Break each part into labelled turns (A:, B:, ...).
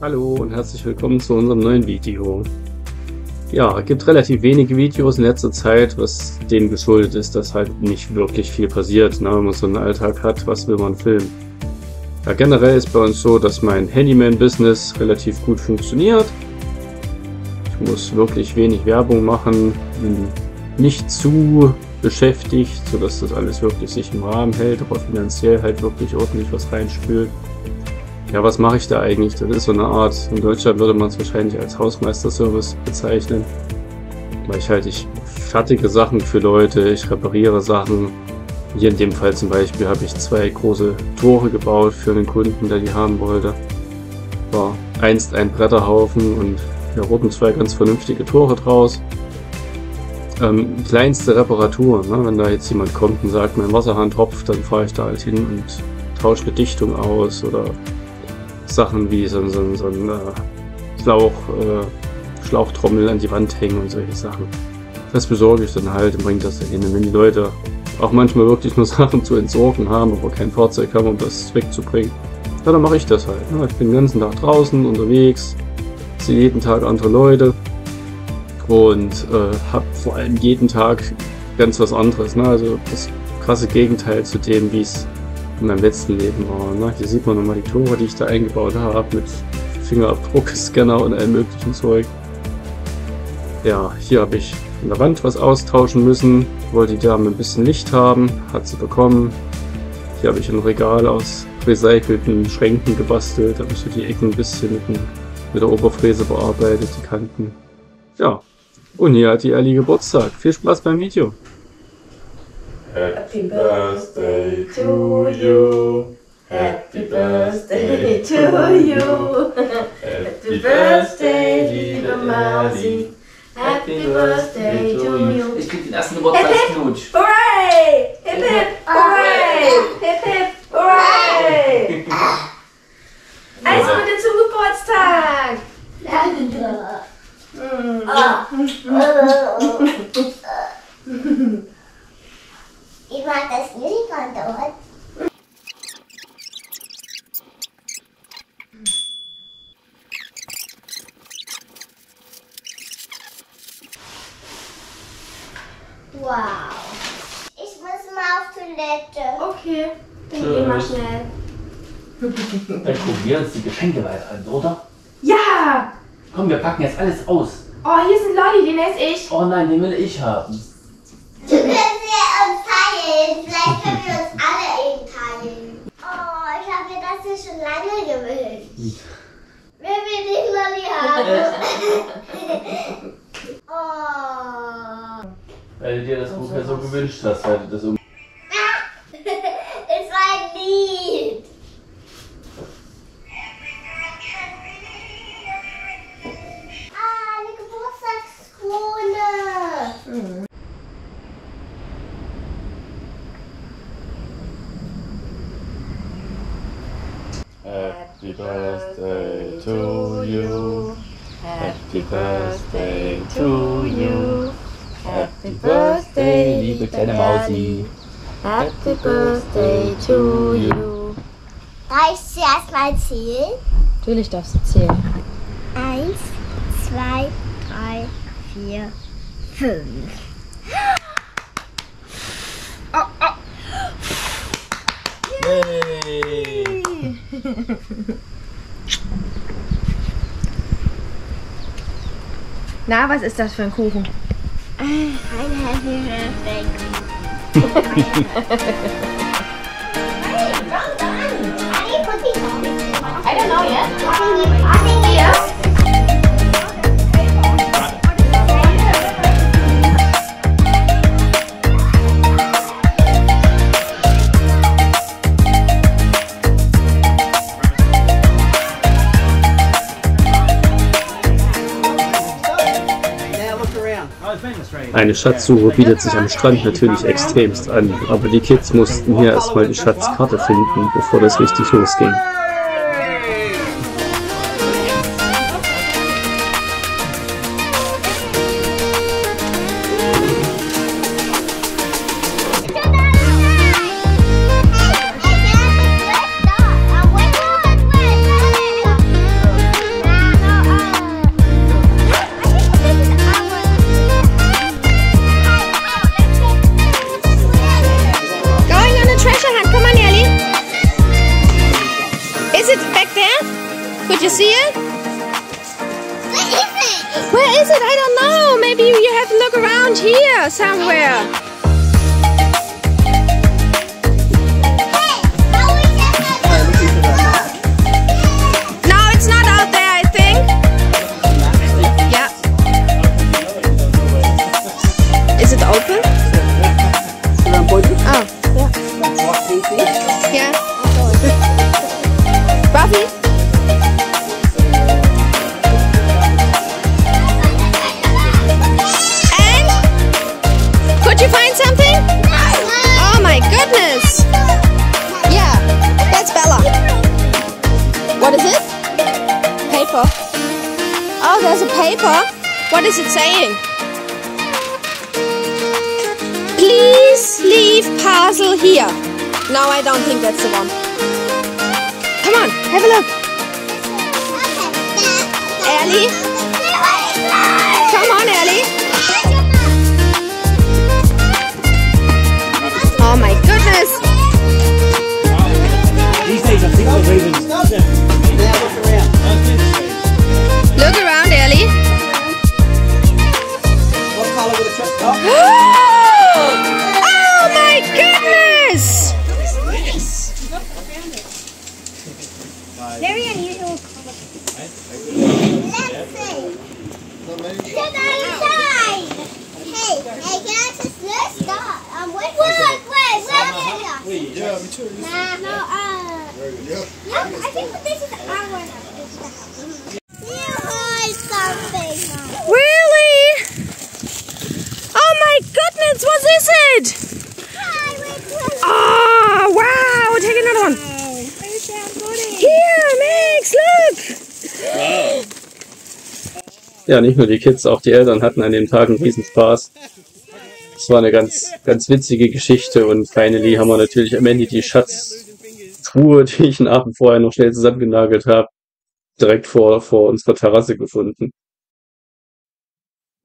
A: Hallo und herzlich willkommen zu unserem neuen Video. Ja, es gibt relativ wenige Videos in letzter Zeit, was dem geschuldet ist, dass halt nicht wirklich viel passiert, ne? wenn man so einen Alltag hat, was will man filmen. Ja, generell ist bei uns so, dass mein Handyman-Business relativ gut funktioniert. Ich muss wirklich wenig Werbung machen, nicht zu beschäftigt, sodass das alles wirklich sich im Rahmen hält, aber finanziell halt wirklich ordentlich was reinspült. Ja, was mache ich da eigentlich? Das ist so eine Art, in Deutschland würde man es wahrscheinlich als Hausmeisterservice bezeichnen. Weil ich halt, ich fertige Sachen für Leute, ich repariere Sachen. Hier in dem Fall zum Beispiel habe ich zwei große Tore gebaut für einen Kunden, der die haben wollte. War einst ein Bretterhaufen und da wurden zwei ganz vernünftige Tore draus. Ähm, kleinste Reparatur, ne? wenn da jetzt jemand kommt und sagt, mein Wasserhahn tropft, dann fahre ich da halt hin und tausche eine Dichtung aus oder Sachen wie so, so, so ein äh, Schlauch, äh, Schlauchtrommel an die Wand hängen und solche Sachen. Das besorge ich dann halt und bringe das dahin. Und wenn die Leute auch manchmal wirklich nur Sachen zu entsorgen haben, aber kein Fahrzeug haben, um das wegzubringen, dann mache ich das halt. Ne? Ich bin den ganzen Tag draußen unterwegs, sehe jeden Tag andere Leute und äh, habe vor allem jeden Tag ganz was anderes. Ne? Also das krasse Gegenteil zu dem, wie es in meinem letzten Leben war. Ne? Hier sieht man nochmal die Tore, die ich da eingebaut habe mit Fingerabdruckscanner und allem möglichen Zeug. Ja, hier habe ich an der Wand was austauschen müssen. Wollte die Dame ein bisschen Licht haben, hat sie bekommen. Hier habe ich ein Regal aus recycelten Schränken gebastelt, habe ich so die Ecken ein bisschen mit, mit der Oberfräse bearbeitet, die Kanten. Ja, und hier hat die Ellie Geburtstag. Viel Spaß beim Video.
B: Happy birthday to you. Happy birthday to you. Happy birthday, liebe Masi. Happy birthday to you.
C: Ich krieg den ersten Geburtstagsknutsch.
B: Hooray! Hip hip hooray! Hip hip hooray! Alles Gute zum Geburtstag!
D: Ich mag das Lillipad dort. Wow. Ich muss mal auf Toilette.
B: Okay, dann geh mal schnell.
C: Dann gucken wir uns die Geschenke weiter an, oder?
B: Ja!
C: Komm, wir packen jetzt alles aus.
B: Oh, hier ist ein Lolli, den esse ich.
C: Oh nein, den will ich haben.
D: Gewünscht
C: hast, weil du das um.
D: Es war ein Lied. Ah, eine Geburtstagskrone.
C: Happy birthday to you. Happy birthday to you. Happy birthday, liebe kleine Mausi.
B: Happy birthday to you.
D: Darf ich zuerst mal zählen?
B: Natürlich darfst du zählen.
D: Eins, zwei, drei, vier, fünf.
C: Yay!
B: Na, was ist das für ein Kuchen?
D: Ein Happy Birthday. hey, well done. How do you put these on?
B: I don't know yet.
A: Eine Schatzsuche bietet sich am Strand natürlich extremst an, aber die Kids mussten hier erstmal die Schatzkarte finden, bevor das richtig losging. Ja, nicht nur die Kids, auch die Eltern hatten an dem Tag einen Riesenspaß. Es war eine ganz, ganz witzige Geschichte und finally haben wir natürlich am Ende die Schatztruhe, die ich einen Abend vorher noch schnell zusammengenagelt habe, direkt vor, vor unserer Terrasse gefunden.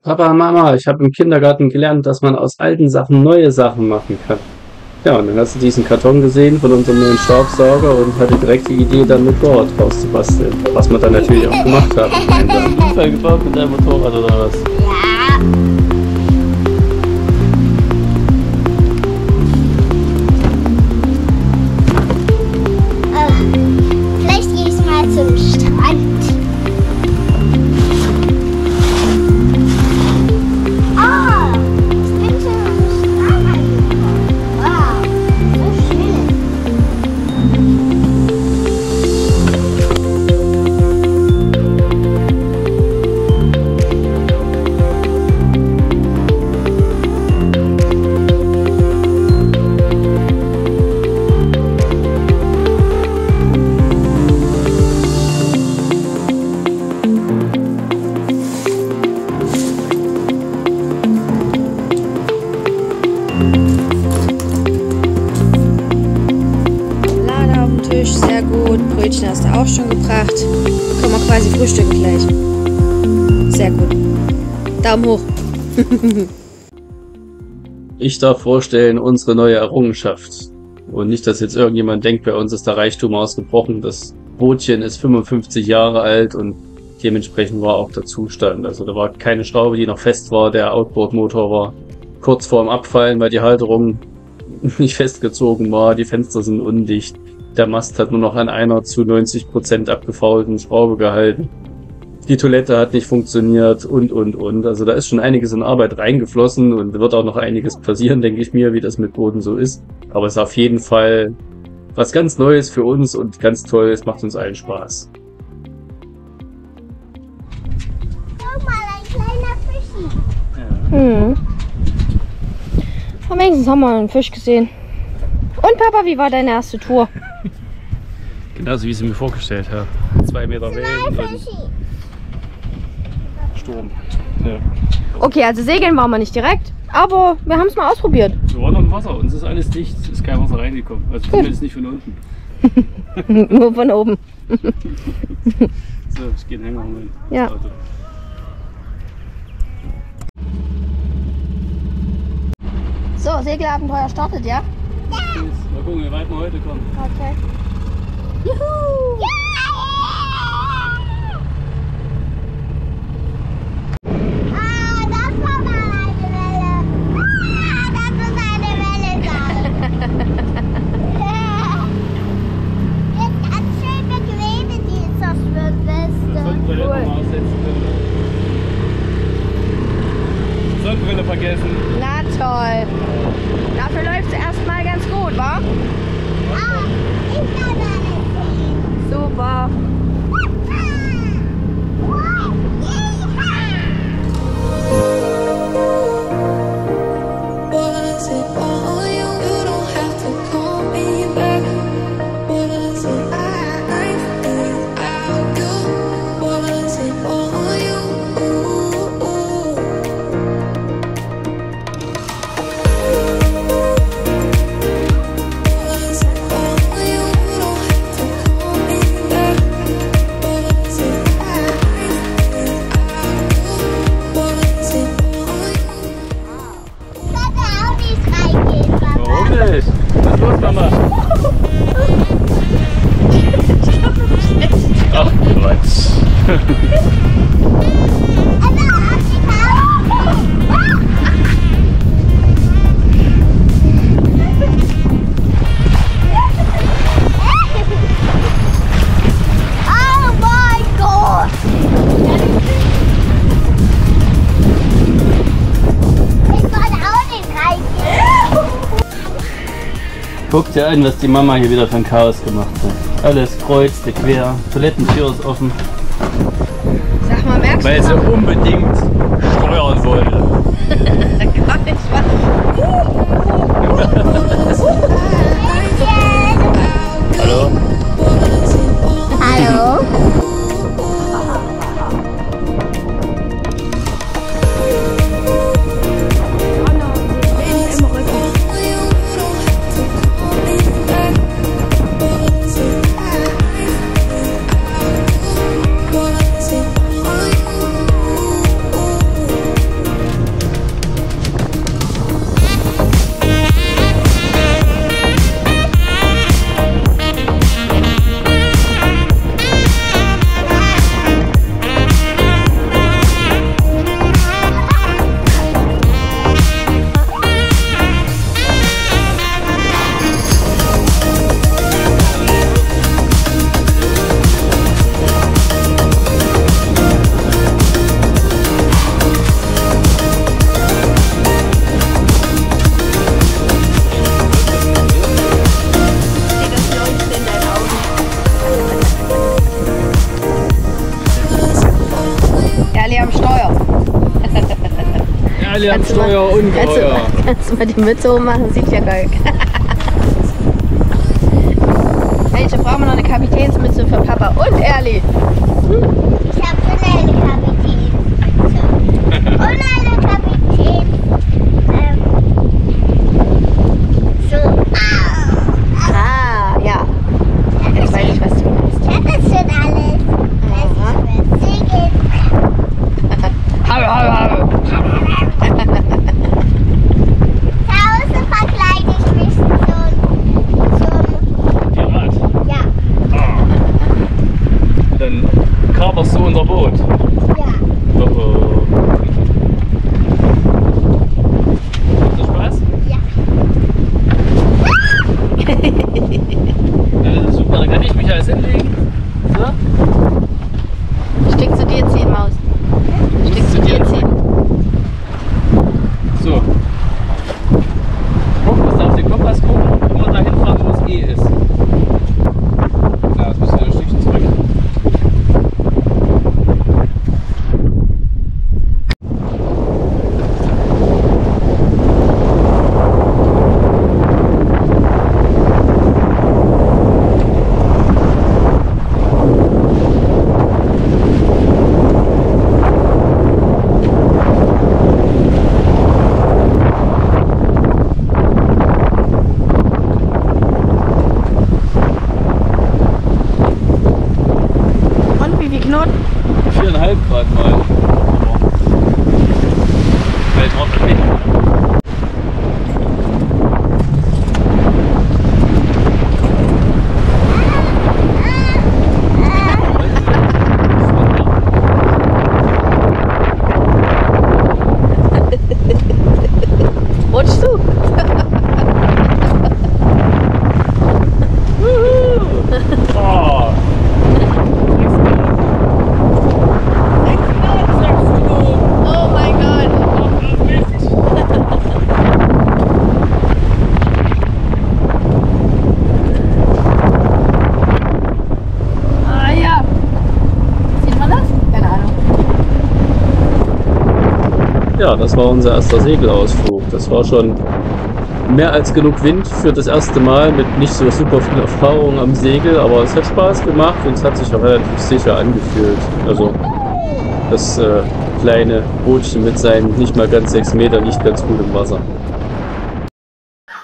A: Papa, Mama, ich habe im Kindergarten gelernt, dass man aus alten Sachen neue Sachen machen kann. Ja, und dann hast du diesen Karton gesehen von unserem neuen Staubsauger und hatte direkt die Idee, dann ein Motorrad draus zu basteln. Was wir dann natürlich auch gemacht haben. gemeinsam.
C: Unfall gebaut mit deinem Motorrad oder was?
B: Daumen hoch.
A: Ich darf vorstellen, unsere neue Errungenschaft. Und nicht, dass jetzt irgendjemand denkt, bei uns ist der Reichtum ausgebrochen. Das Bootchen ist 55 Jahre alt und dementsprechend war auch der Zustand. Also da war keine Schraube, die noch fest war. Der Outboard-Motor war kurz vorm Abfallen, weil die Halterung nicht festgezogen war. Die Fenster sind undicht. Der Mast hat nur noch an einer zu 90 Prozent abgefaulten Schraube gehalten. Die Toilette hat nicht funktioniert und, und, und. Also da ist schon einiges in Arbeit reingeflossen und wird auch noch einiges passieren, denke ich mir, wie das mit Boden so ist. Aber es ist auf jeden Fall was ganz Neues für uns und ganz toll. Es macht uns allen Spaß.
D: Guck mal, ein kleiner Fischi.
B: Hm. Am wenigstens haben wir einen Fisch gesehen. Und Papa, wie war deine erste Tour?
A: Genauso wie ich es mir vorgestellt habe. Zwei Meter Wellen und. Sturm. Ja.
B: Okay, also segeln waren wir nicht direkt, aber wir haben es mal ausprobiert.
A: Wir waren am Wasser, uns ist alles dicht, es ist kein Wasser reingekommen. Also zumindest nicht von unten.
B: Nur von oben.
A: So, ich gehe einen Hänger holen.
B: Ja.
A: Auto.
B: So, Segelabenteuer startet, ja?
A: Tschüss. Mal gucken, wie weit wir heute kommen.
B: Okay. Juhu!
D: Ja,
A: Schule vergessen.
B: Na toll. Dafür läuft es erstmal ganz gut, wa?
D: Ah, ich kann nicht sehen. Super.
A: Guck dir an, was die Mama hier wieder für ein Chaos gemacht hat. Alles kreuzte quer, Toilettentür ist offen.
B: Sag mal, merkst du?
A: Weil
B: sie
A: unbedingt steuern wollte.
B: Stelle am Steuer
A: mal,
B: Kannst du, mal, kannst du mal die Mütze ummachen, Sieht ja geil. Welche brauchen wir noch eine Kapitänsmütze für Papa und Erli?
D: Ich habe schon eine Kapitänsmütze. Und eine Kapitän. Ähm, so, ah.
B: Ja,
D: das
A: war unser erster Segelausflug. Das war schon mehr als genug Wind für das erste Mal mit nicht so super viel Erfahrung am Segel, aber es hat Spaß gemacht und es hat sich auch relativ sicher angefühlt. Also das äh, kleine Bootchen mit seinen nicht mal ganz sechs Metern liegt ganz gut im Wasser.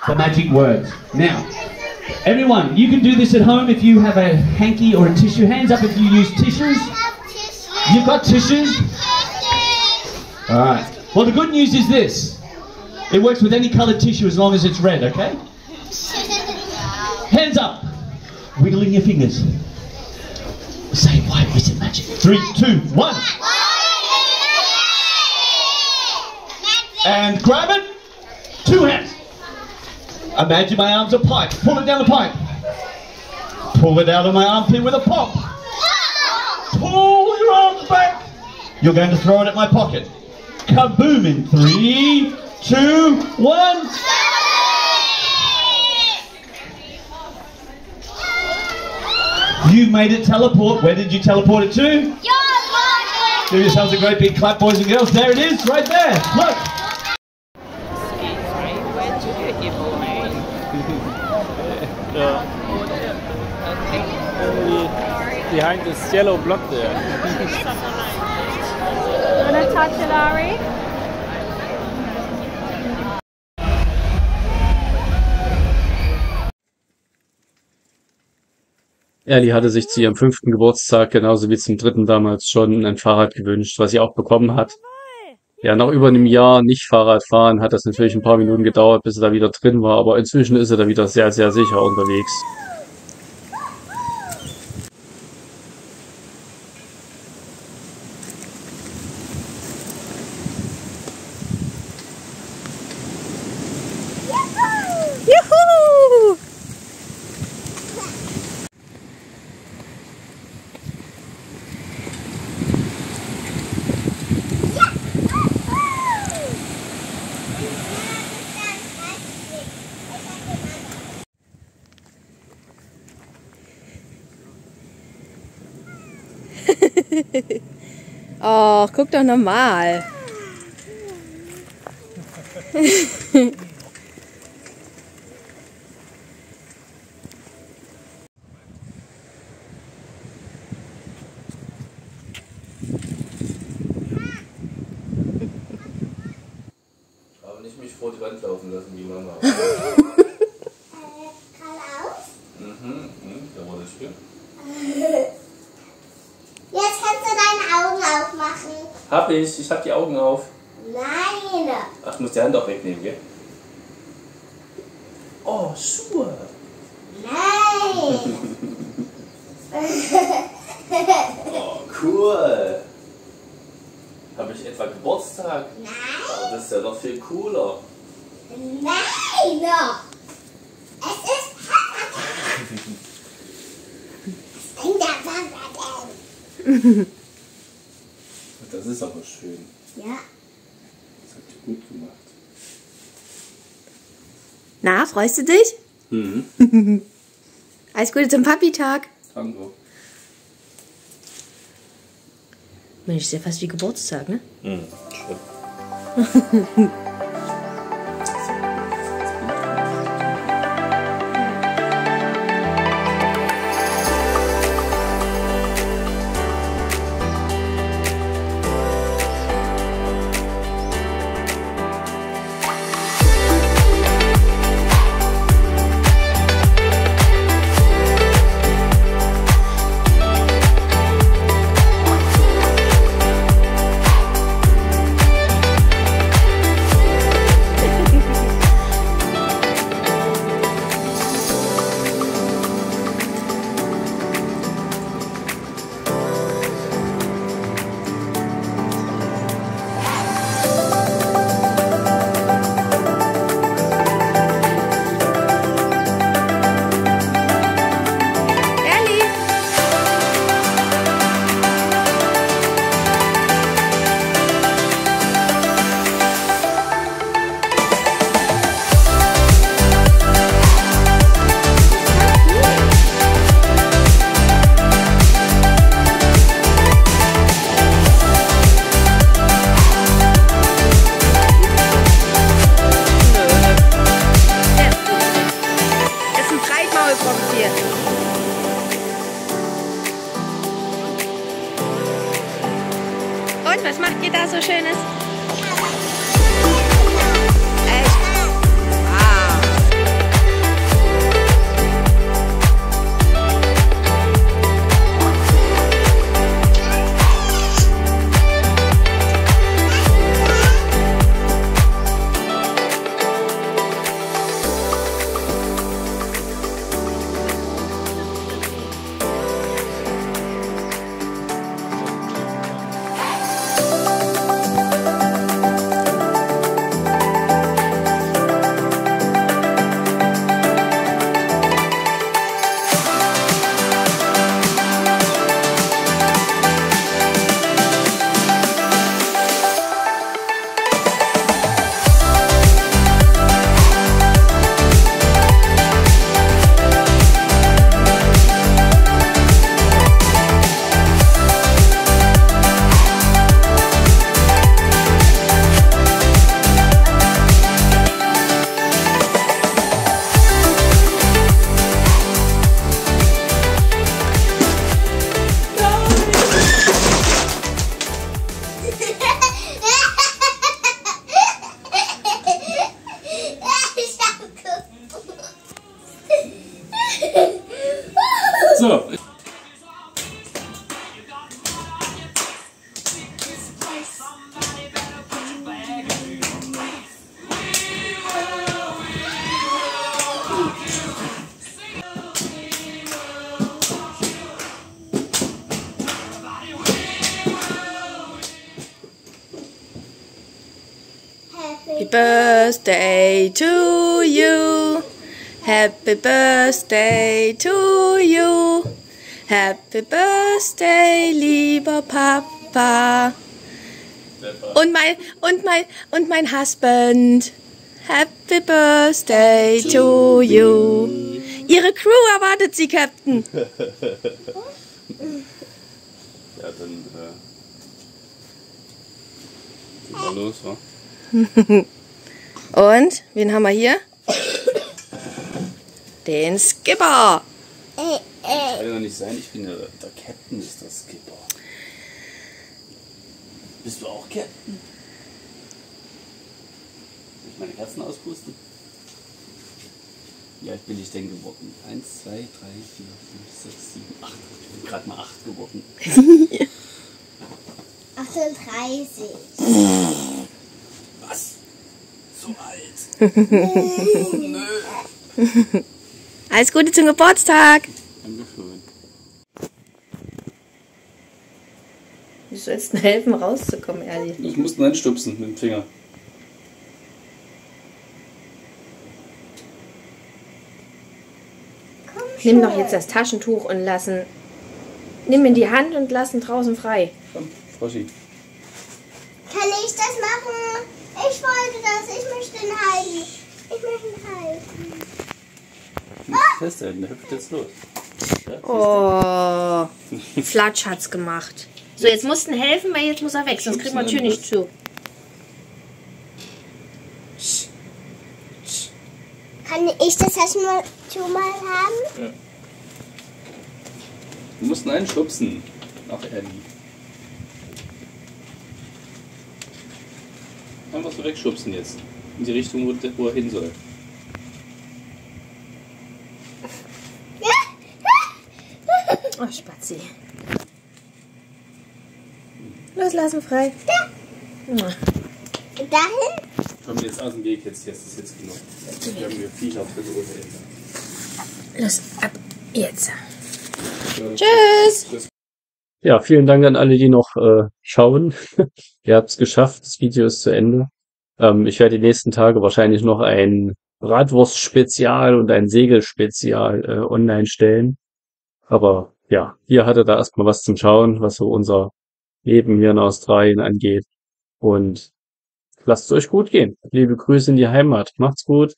C: The magic words. Now, everyone, you can do this at home if you have a hanky or a tissue. Hands up if you use tissues. You've got tissues? Alright. Well, the good news is this it works with any colored tissue as long as it's red, okay? Hands up. Wiggling your fingers. Say why is it magic. Three, two, one. And grab it. Two hands. Imagine my arms are pipe. Pull it down the pipe. Pull it out of my armpit with a pop. Pull your arms back. You're going to throw it at my pocket. Kaboom in three, two, one. You've made it teleport. Where did you teleport it to? Give yourselves a great big clap, boys and girls. There it is, right there. Look.
A: Behind this yellow block there.
B: Wanna touch it, Ari?
A: Ellie hatte sich zu ihrem fünften Geburtstag genauso wie zum dritten damals schon ein Fahrrad gewünscht, was sie auch bekommen hat. Ja, nach über einem Jahr nicht Fahrrad fahren hat das natürlich ein paar Minuten gedauert, bis sie da wieder drin war, aber inzwischen ist sie da wieder sehr, sehr sicher unterwegs.
B: Oh, guck doch nochmal.
E: Aber nicht mich vor die Wand laufen lassen, wie Mama. mhm, mhm, da wurde ich
D: Jetzt kannst du deine Augen aufmachen.
E: Hab ich, ich hab die Augen auf.
D: Nein.
E: Ach, du musst die Hand auch wegnehmen, gell? Oh, Schuhe.
D: Nein.
E: Oh, cool. Habe ich etwa Geburtstag?
D: Nein.
E: Oh, das ist ja noch viel cooler.
D: Nein. Es ist Was bringt der Papa denn?
E: Das ist aber schön.
D: Ja.
E: Das habt ihr gut gemacht.
B: Na, freust du dich?
E: Mhm.
B: Alles Gute zum Papi-Tag.
E: Tango.
B: Mensch, ist ja fast wie Geburtstag, ne?
E: Mhm. Stimmt.
B: was macht ihr da so Schönes? Birthday to you. Happy birthday to you. Happy birthday, lieber Papa. Und mein, und mein, und mein Husband. Happy birthday to you. Ihre Crew erwartet Sie, Captain.
A: Ja, dann äh, los, wa?
B: Und, wen haben wir hier? Den Skipper.
A: Kann ja doch nicht sein, ich bin ja der, der Captain, ist der Skipper. Bist du auch Captain? Soll ich meine Kerzen auspusten? Ja, ich bin nicht denn geworden. Eins, zwei, drei, vier, fünf, sechs, sieben, acht. Ich bin gerade mal acht geworden.
D: 38.
A: So alt.
B: Alles Gute zum Geburtstag.
A: Dankeschön.
B: Du sollst mir helfen, rauszukommen, ehrlich.
A: Ich muss ihn anstupsen mit dem Finger.
B: Nimm doch jetzt das Taschentuch und lassen. Nimm in die Hand und lassen draußen frei.
A: Komm, Froschi.
D: Kann ich das machen? Ich wollte das. Ich möchte ihn halten. Ich möchte ihn halten.
A: Nicht festhalten, der hüpft jetzt los.
B: Oh, Flatsch hat's gemacht. So, jetzt mussten helfen, weil jetzt muss er weg, sonst kriegen wir die Tür nicht zu.
D: Kann ich das Taschentuch mal haben?
A: Du musst ihn einstupsen. Ach, Ellie. Einfach so wegschubsen jetzt. In die Richtung, wo, wo er hin soll.
B: Oh, Spazi. Loslassen frei.
D: Und dahin?
A: Komm jetzt aus dem Weg, jetzt, jetzt ist jetzt genug. Wir haben hier Viecher auf der Größe.
B: Los, ab jetzt. Tschüss.
A: Ja, vielen Dank an alle, die noch äh, schauen. Ihr habt es geschafft, das Video ist zu Ende. Ähm, ich werde die nächsten Tage wahrscheinlich noch ein Bratwurst-Spezial und ein Segel-Spezial äh, online stellen. Aber ja, ihr hattet da erstmal was zum Schauen, was so unser Leben hier in Australien angeht. Und lasst es euch gut gehen. Liebe Grüße in die Heimat. Macht's gut.